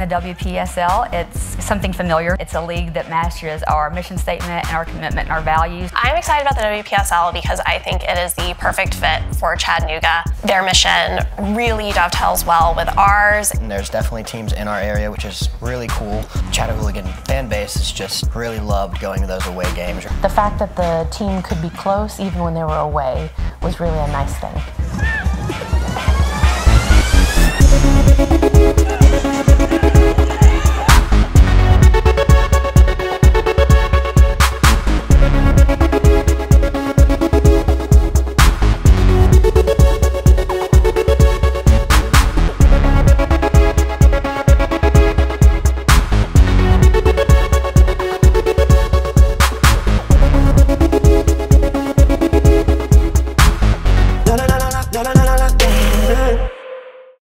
in the WPSL. It's something familiar. It's a league that matches our mission statement and our commitment and our values. I'm excited about the WPSL because I think it is the perfect fit for Chattanooga. Their mission really dovetails well with ours. And there's definitely teams in our area, which is really cool. Chattanooga fan base has just really loved going to those away games. The fact that the team could be close even when they were away was really a nice thing.